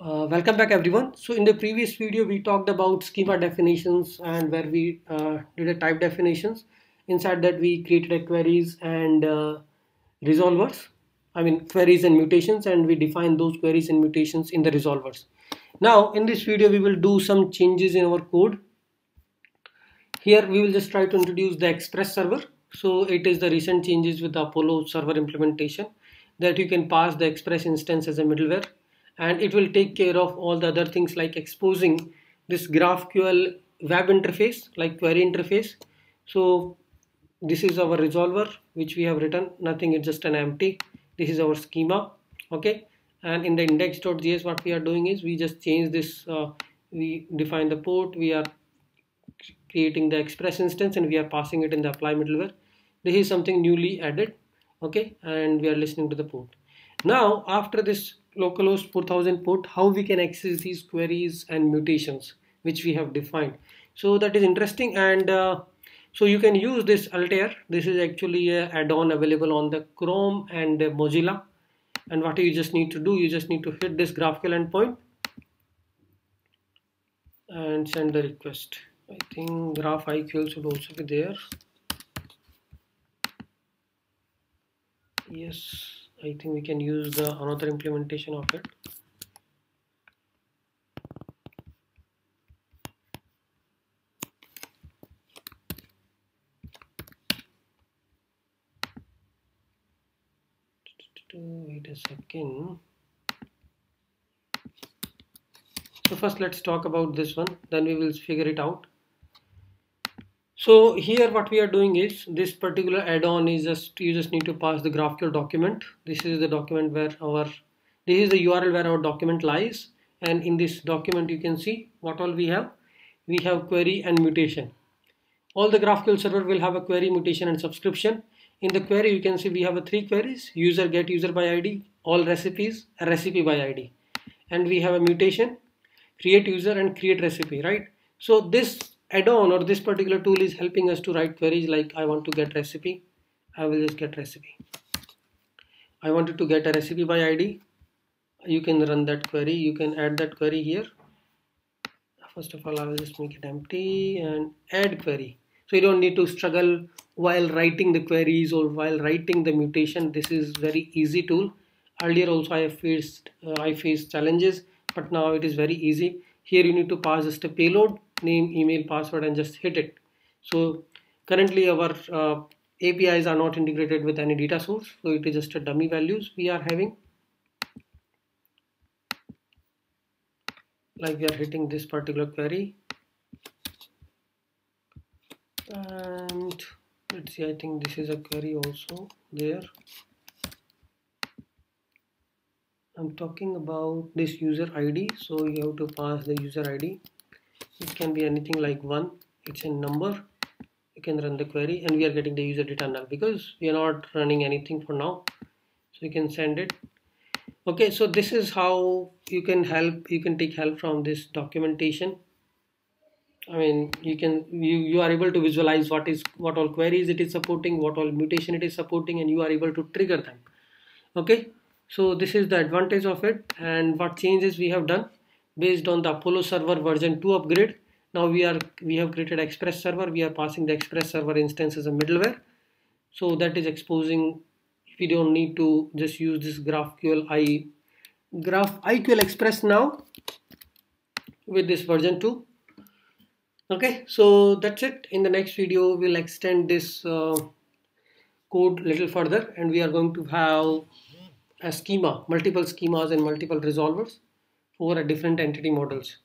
Uh, welcome back everyone. So in the previous video we talked about schema definitions and where we uh, did a type definitions. Inside that we created a queries and uh, resolvers. I mean queries and mutations and we define those queries and mutations in the resolvers. Now in this video we will do some changes in our code. Here we will just try to introduce the express server. So it is the recent changes with the Apollo server implementation that you can pass the express instance as a middleware and it will take care of all the other things like exposing this GraphQL web interface like query interface. So this is our resolver which we have written. Nothing it's just an empty. This is our schema okay? And in the index.js what we are doing is we just change this uh, we define the port. We are creating the express instance and we are passing it in the apply middleware. This is something newly added okay? And we are listening to the port now after this localhost 4000 port how we can access these queries and mutations which we have defined? So that is interesting and uh, so you can use this Altair. This is actually a add-on available on the Chrome and Mozilla. And what you just need to do you just need to hit this GraphQL endpoint and send the request. I think graph GraphQL should also be there. Yes I think we can use the another implementation of it. Wait a second. So first let's talk about this one then we will figure it out so here what we are doing is this particular add-on is just you just need to pass the GraphQL document. This is the document where our this is the URL where our document lies and in this document you can see what all we have. We have query and mutation. All the GraphQL server will have a query, mutation and subscription. In the query you can see we have a three queries user get user by ID, all recipes, recipe by ID. And we have a mutation, create user and create recipe, right? So this add-on or this particular tool is helping us to write queries like I want to get recipe. I will just get recipe. I wanted to get a recipe by ID you can run that query. You can add that query here. First of all I will just make it empty and add query. So you don't need to struggle while writing the queries or while writing the mutation. This is very easy tool. Earlier also I faced uh, I faced challenges but now it is very easy. Here you need to pass just a payload name email password and just hit it. So currently our uh, APIs are not integrated with any data source so it is just a dummy values we are having. Like we are hitting this particular query. And let's see I think this is a query also there. I'm talking about this user ID so you have to pass the user ID it can be anything like one. It's a number. You can run the query and we are getting the user data null because we are not running anything for now. So you can send it. Okay so this is how you can help you can take help from this documentation. I mean you can you, you are able to visualize what is what all queries it is supporting what all mutation it is supporting and you are able to trigger them. Okay so this is the advantage of it and what changes we have done based on the Apollo server version 2 upgrade. Now we are we have created Express server. We are passing the Express server instance as a middleware. So that is exposing. We don't need to just use this GraphQL I GraphiQL Express now with this version 2. Okay, so that's it. In the next video, we'll extend this uh, code little further, and we are going to have a schema, multiple schemas and multiple resolvers for different entity models